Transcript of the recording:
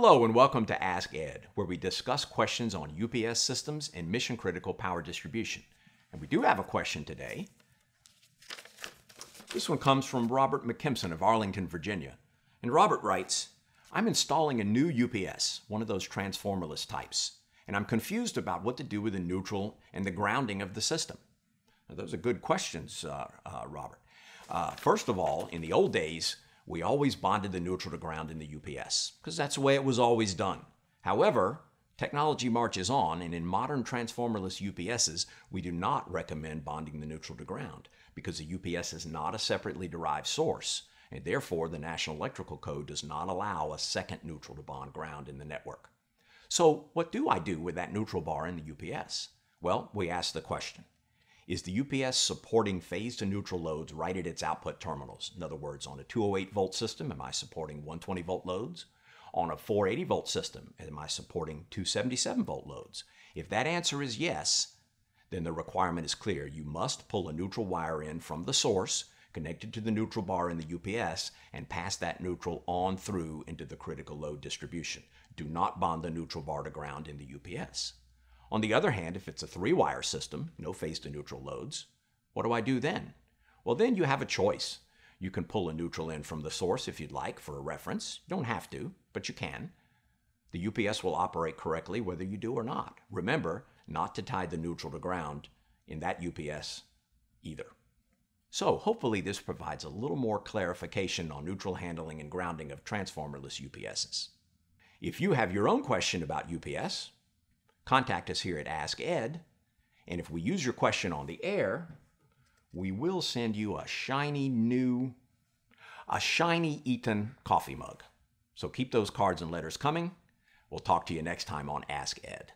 Hello and welcome to Ask Ed, where we discuss questions on UPS systems and mission critical power distribution. And we do have a question today. This one comes from Robert McKimson of Arlington, Virginia. And Robert writes I'm installing a new UPS, one of those transformerless types, and I'm confused about what to do with the neutral and the grounding of the system. Now, those are good questions, uh, uh, Robert. Uh, first of all, in the old days, we always bonded the neutral to ground in the UPS because that's the way it was always done. However, technology marches on, and in modern transformerless UPSs, we do not recommend bonding the neutral to ground because the UPS is not a separately derived source, and therefore the National Electrical Code does not allow a second neutral to bond ground in the network. So, what do I do with that neutral bar in the UPS? Well, we ask the question is the UPS supporting phase to neutral loads right at its output terminals? In other words, on a 208 volt system, am I supporting 120 volt loads? On a 480 volt system, am I supporting 277 volt loads? If that answer is yes, then the requirement is clear. You must pull a neutral wire in from the source connected to the neutral bar in the UPS and pass that neutral on through into the critical load distribution. Do not bond the neutral bar to ground in the UPS. On the other hand, if it's a three wire system, no phase to neutral loads, what do I do then? Well, then you have a choice. You can pull a neutral in from the source if you'd like for a reference. You don't have to, but you can. The UPS will operate correctly whether you do or not. Remember not to tie the neutral to ground in that UPS either. So, hopefully, this provides a little more clarification on neutral handling and grounding of transformerless UPSs. If you have your own question about UPS, contact us here at Ask Ed. And if we use your question on the air, we will send you a shiny new, a shiny Eaton coffee mug. So keep those cards and letters coming. We'll talk to you next time on Ask Ed.